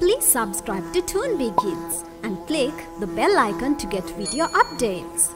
Please subscribe to Toonbee Kids and click the bell icon to get video updates.